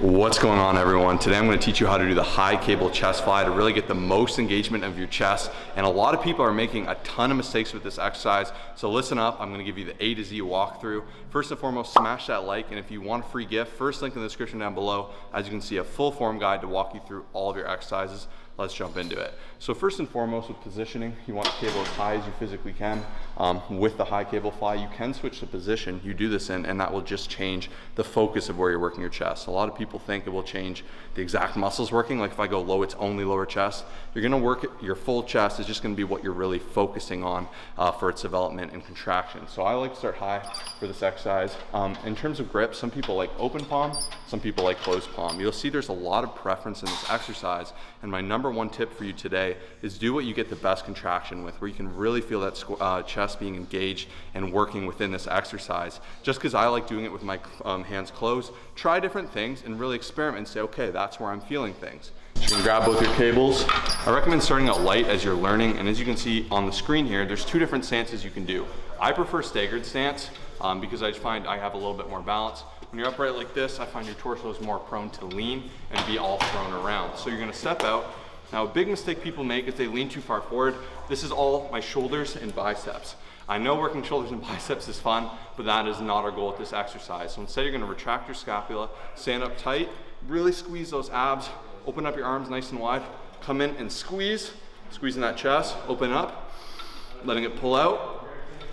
What's going on everyone? Today I'm going to teach you how to do the high cable chest fly to really get the most engagement of your chest. And a lot of people are making a ton of mistakes with this exercise. So listen up, I'm going to give you the A to Z walkthrough. First and foremost, smash that like. And if you want a free gift, first link in the description down below. As you can see, a full form guide to walk you through all of your exercises let's jump into it. So first and foremost with positioning, you want the cable as high as you physically can. Um, with the high cable fly, you can switch the position you do this in and that will just change the focus of where you're working your chest. A lot of people think it will change the exact muscles working. Like if I go low, it's only lower chest. You're gonna work your full chest is just gonna be what you're really focusing on uh, for its development and contraction. So I like to start high for this exercise. Um, in terms of grip, some people like open palm, some people like closed palm. You'll see there's a lot of preference in this exercise and my number one tip for you today is do what you get the best contraction with, where you can really feel that uh, chest being engaged and working within this exercise. Just because I like doing it with my um, hands closed, try different things and really experiment and say, okay, that's where I'm feeling things. You can grab both your cables. I recommend starting out light as you're learning, and as you can see on the screen here, there's two different stances you can do. I prefer staggered stance um, because I find I have a little bit more balance. When you're upright like this, I find your torso is more prone to lean and be all thrown around. So you're gonna step out. Now, a big mistake people make is they lean too far forward. This is all my shoulders and biceps. I know working shoulders and biceps is fun, but that is not our goal at this exercise. So instead, you're gonna retract your scapula, stand up tight, really squeeze those abs, open up your arms nice and wide, come in and squeeze, squeezing that chest, open up, letting it pull out,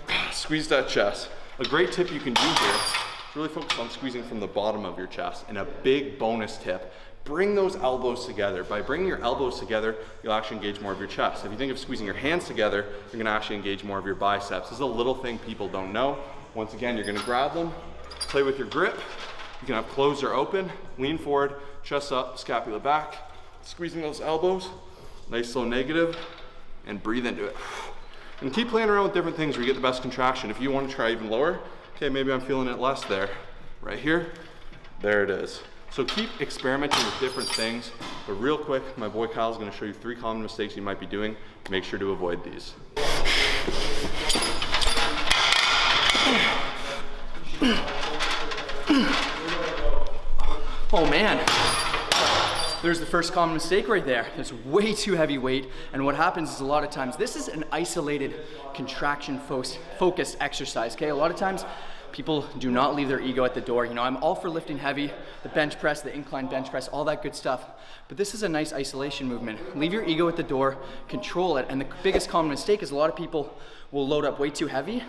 squeeze that chest. A great tip you can do here really focus on squeezing from the bottom of your chest. And a big bonus tip, bring those elbows together. By bringing your elbows together, you'll actually engage more of your chest. If you think of squeezing your hands together, you're gonna actually engage more of your biceps. This is a little thing people don't know. Once again, you're gonna grab them, play with your grip. You can have closed or open, lean forward, chest up, scapula back, squeezing those elbows, nice slow negative, and breathe into it. And keep playing around with different things where you get the best contraction. If you wanna try even lower, okay, maybe I'm feeling it less there. Right here, there it is. So keep experimenting with different things, but real quick, my boy Kyle's gonna show you three common mistakes you might be doing. Make sure to avoid these. Oh man, there's the first common mistake right there. It's way too heavy weight. And what happens is a lot of times, this is an isolated contraction focused exercise, okay? A lot of times people do not leave their ego at the door. You know, I'm all for lifting heavy, the bench press, the incline bench press, all that good stuff. But this is a nice isolation movement. Leave your ego at the door, control it. And the biggest common mistake is a lot of people will load up way too heavy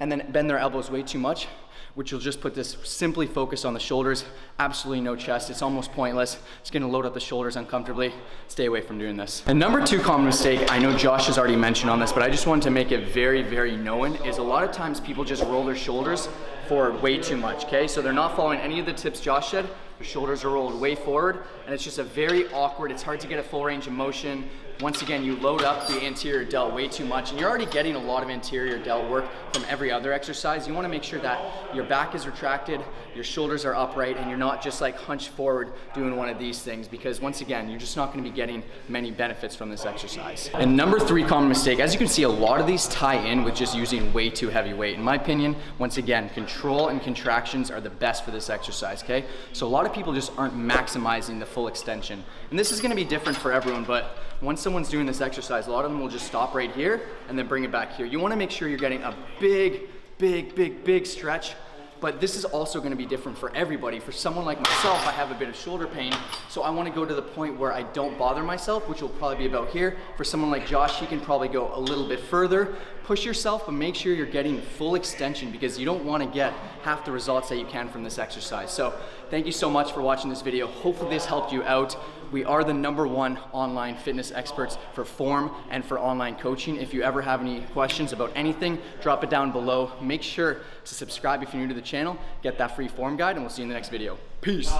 and then bend their elbows way too much which will just put this simply focused on the shoulders, absolutely no chest. It's almost pointless. It's gonna load up the shoulders uncomfortably. Stay away from doing this. And number two common mistake, I know Josh has already mentioned on this, but I just wanted to make it very, very known, is a lot of times people just roll their shoulders forward way too much, okay? So they're not following any of the tips Josh said. Their shoulders are rolled way forward, and it's just a very awkward, it's hard to get a full range of motion. Once again, you load up the anterior delt way too much, and you're already getting a lot of anterior delt work from every other exercise. You wanna make sure that your back is retracted, your shoulders are upright, and you're not just like hunched forward doing one of these things, because once again, you're just not gonna be getting many benefits from this exercise. And number three common mistake, as you can see, a lot of these tie in with just using way too heavy weight. In my opinion, once again, control and contractions are the best for this exercise, okay? So a lot of people just aren't maximizing the full extension. And this is gonna be different for everyone, but once someone's doing this exercise, a lot of them will just stop right here and then bring it back here. You wanna make sure you're getting a big, big, big, big stretch but this is also gonna be different for everybody. For someone like myself, I have a bit of shoulder pain, so I wanna go to the point where I don't bother myself, which will probably be about here. For someone like Josh, he can probably go a little bit further. Push yourself, but make sure you're getting full extension because you don't wanna get half the results that you can from this exercise. So thank you so much for watching this video. Hopefully this helped you out. We are the number one online fitness experts for form and for online coaching. If you ever have any questions about anything, drop it down below. Make sure to subscribe if you're new to the channel, get that free form guide, and we'll see you in the next video. Peace.